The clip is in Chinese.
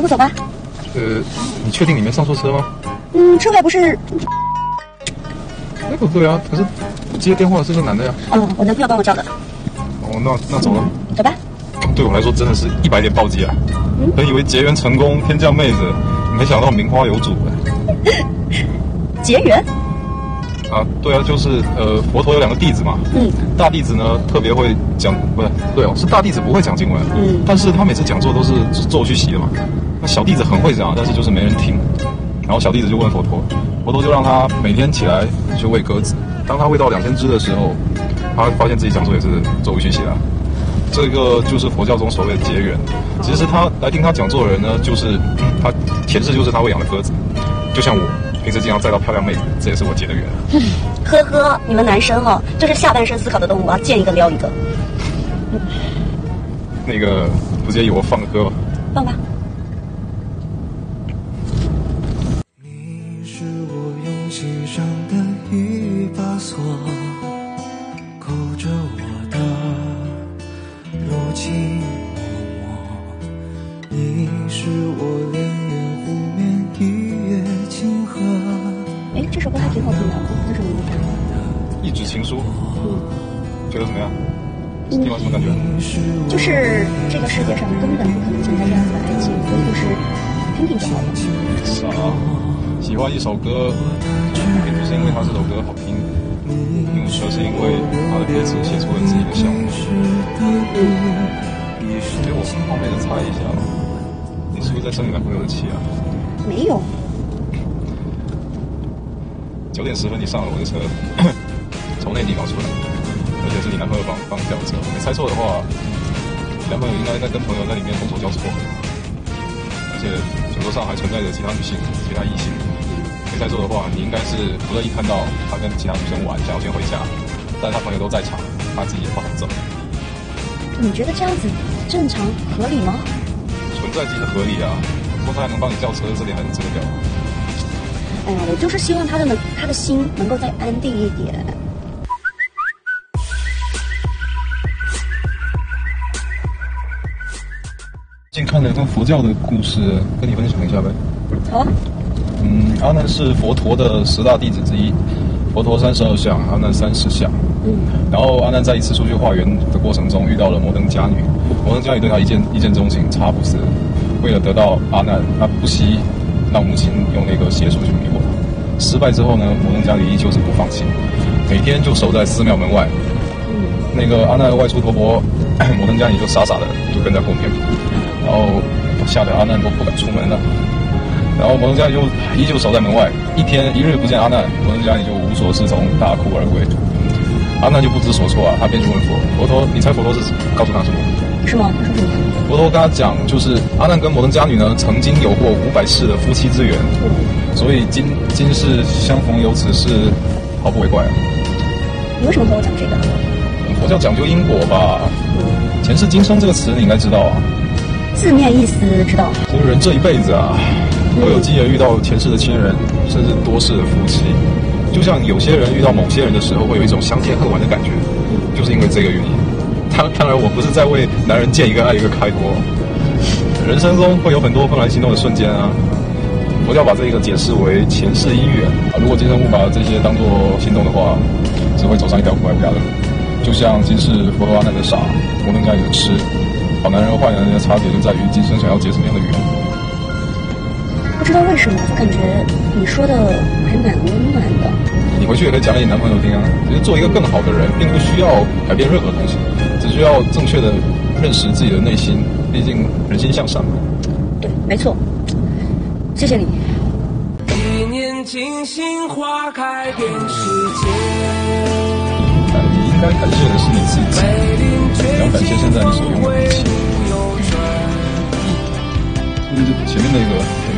师傅走吧。呃，你确定你没上错车吗？嗯，车牌不是。哎，不对啊，可是接电话的是个男的呀。哦，我男朋友帮我叫的。哦，那那走了。走吧。对我来说真的是一百点暴击啊！本以为结缘成功，天降妹子，没想到名花有主。结缘？啊，对啊，就是呃，佛陀有两个弟子嘛。嗯。大弟子呢特别会讲，不是对哦，是大弟子不会讲经文。嗯。但是他每次讲座都是咒去习的嘛。那小弟子很会讲，但是就是没人听。然后小弟子就问佛陀，佛陀就让他每天起来去喂鸽子。当他喂到两千只的时候，他发现自己讲座也是咒语去习啊。这个就是佛教中所谓的结缘。其实他来听他讲座的人呢，就是他前世就是他喂养的鸽子，就像我平时经常载到漂亮妹子，这也是我结的缘。呵呵，你们男生哈，就是下半身思考的动物啊，见一个撩一个。那个不介意我放个歌吗？放吧。这首一纸情书》。嗯，觉得怎么样？听完什么感觉？就是这个世界上根本不可能存在这样子的爱情，所以就是听听就好了。是啊，喜欢一首歌，并不是因为它这首歌好听，而是因为它的歌词写出了自己的想法。给我冒昧的猜一下，你是不是在生你男朋友的气啊？没有。九点十分，你上了我的车，从内地搞出来，而且是你男朋友帮帮轿车。没猜错的话，你男朋友应该在跟朋友在里面觥筹交错，而且酒桌上还存在着其他女性、其他异性。没猜错的话，你应该是不乐意看到他跟其他女生玩，想要先回家，但他朋友都在场，他自己也不好走。你觉得这样子正常合理吗？存在即是合理啊，不过他还能帮你叫车，这点还是值得表扬。哎呀，我就是希望他的能，他的心能够再安定一点。近看了一个佛教的故事，跟你分享一下呗。好。啊嗯，阿难是佛陀的十大弟子之一，佛陀三十二相，阿难三十相。嗯。然后阿难在一次出去化缘的过程中遇到了摩登伽女，摩登伽女对他一见一见钟情，茶不思。为了得到阿难，他不惜。让母亲用那个邪术去迷惑他，失败之后呢，摩登伽女依旧是不放弃，每天就守在寺庙门外。嗯那个阿难外出托钵，摩登伽女就傻傻的就跟在后面，然后吓得阿难都不敢出门了。然后摩登伽女就依旧守在门外，一天一日不见阿难，摩登伽女就无所适从，大哭而归。阿难就不知所措啊，他便去问佛佛陀，你猜佛陀是告诉他什么？是吗？他说什么？佛陀跟他讲，就是阿难跟摩登伽女呢，曾经有过五百世的夫妻之缘，所以今今世相逢有此事，毫不为怪。啊你为什么跟我讲这个？佛教讲究因果吧。前世今生这个词你应该知道啊。字面意思知道。就是人这一辈子啊，会有机缘遇到前世的亲人，甚至多世的夫妻。就像有些人遇到某些人的时候，会有一种相见恨晚的感觉，就是因为这个原因。当当然，我不是在为男人见一个爱一个开脱。人生中会有很多怦然心动的瞬间啊！佛教把这个解释为前世姻缘啊。如果今生不把这些当做心动的话，只会走上一条苦海的路。就像今世佛陀阿难的傻，摩登伽女的痴，好男人和坏男人的差别就在于今生想要结什么样的缘。不知道为什么，我感觉你说的还蛮温暖的。你回去也可以讲给你男朋友听啊。其实做一个更好的人，并不需要改变任何东西。只需要正确的认识自己的内心，毕竟人心向善嘛。对，没错。谢谢你。一年惊心花开遍世界。你应该感谢的是你自己，你要感谢现在你所拥有的